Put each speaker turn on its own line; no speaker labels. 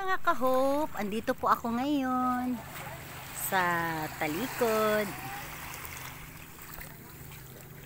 Mga ka-hope, andito po ako ngayon sa talikod.